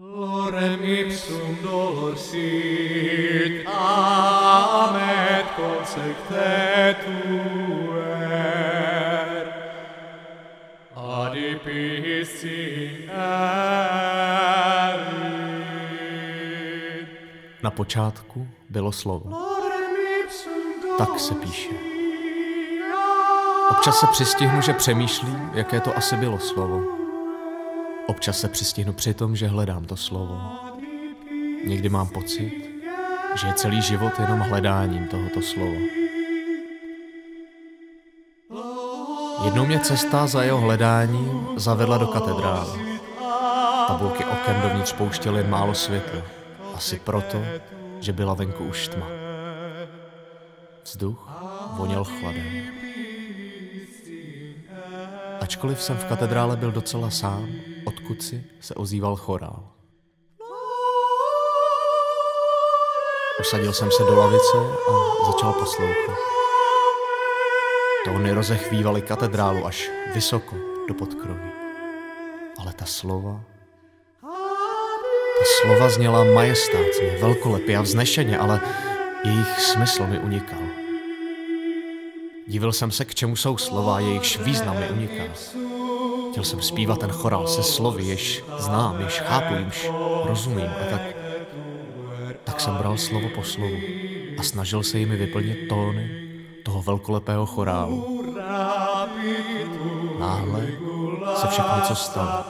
Lorem ipsum dolor sit, amet consectetuer, adipis in erit. Na počátku bylo slovo. Tak se píše. Občas se přistihnu, že přemýšlím, jaké to asi bylo slovo. Občas se přistihnu při tom, že hledám to slovo. Někdy mám pocit, že je celý život jenom hledáním tohoto slova. Jednou mě cesta za jeho hledáním zavedla do katedrály. Tabulky oken dovnitř pouštěly málo světla. Asi proto, že byla venku už tma. Vzduch voněl chladem. Ačkoliv jsem v katedrále byl docela sám, odkud si se ozýval chorál. Usadil jsem se do lavice a začal poslouchat. Tóny rozechvívaly katedrálu až vysoko do podkroví. Ale ta slova... Ta slova zněla majestátně, velkolepě a vznešeně, ale jejich smysl mi unikal. Divil jsem se, k čemu jsou slova, jejichž význam mi unikal. Chtěl jsem zpívat ten chorál se slovy, jež znám, jež chápu, jež rozumím a tak, tak jsem bral slovo po slovu a snažil se jimi vyplnit tóny toho velkolepého chorálu. Náhle se však něco stalo.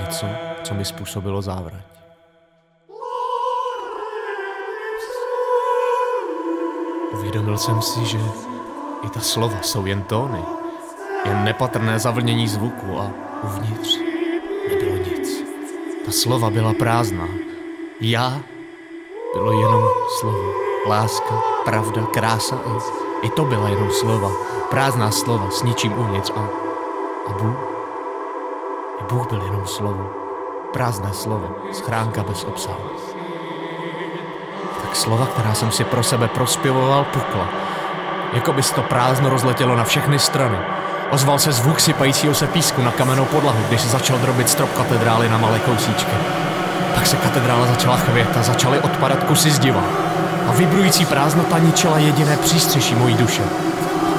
Něco, co mi způsobilo závrať. Uvědomil jsem si, že i ta slova jsou jen tóny, jen nepatrné zavlnění zvuku a uvnitř nebylo nic. Ta slova byla prázdná. Já bylo jenom slovo. Láska, pravda, krása i, i to byla jenom slova. Prázdná slova s ničím uvnitř a, a Bůh? I Bůh byl jenom slovo. Prázdné slovo, schránka bez obsahu. Tak slova, která jsem si pro sebe prospěvoval, pukla. Jako by se to prázdno rozletělo na všechny strany. Ozval se zvuk sypajícího se písku na kamennou podlahu, když se začal drobit strop katedrály na malé kousíčky. Pak se katedrála začala chvět a začaly odpadat kusy zdiva. A vibrující prázdnota ničila jediné přístřeší mojí duše.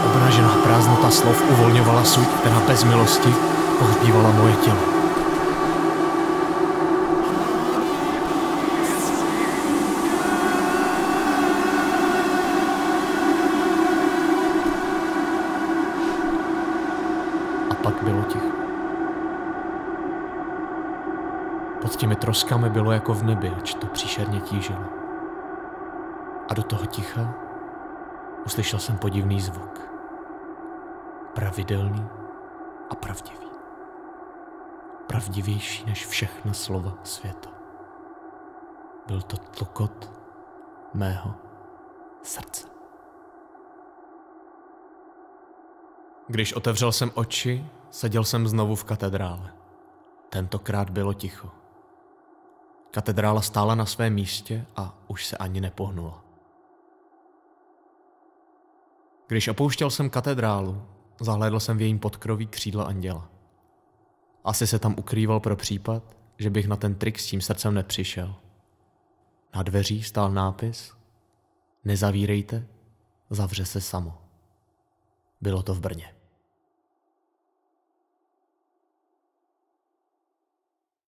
Obnažená prázdnota slov uvolňovala suť, která bez milosti pohřbívala moje tělo. Pak bylo ticho. Pod těmi troskami bylo jako v nebi, ač to příšerně tížilo. A do toho ticha uslyšel jsem podivný zvuk. Pravidelný a pravdivý. Pravdivější než všechna slova světa. Byl to tlukot mého srdce. Když otevřel jsem oči, seděl jsem znovu v katedrále. Tentokrát bylo ticho. Katedrála stála na svém místě a už se ani nepohnula. Když opouštěl jsem katedrálu, zahlédl jsem v jejím podkroví křídla anděla. Asi se tam ukrýval pro případ, že bych na ten trik s tím srdcem nepřišel. Na dveří stál nápis Nezavírejte, zavře se samo. Bylo to v Brně.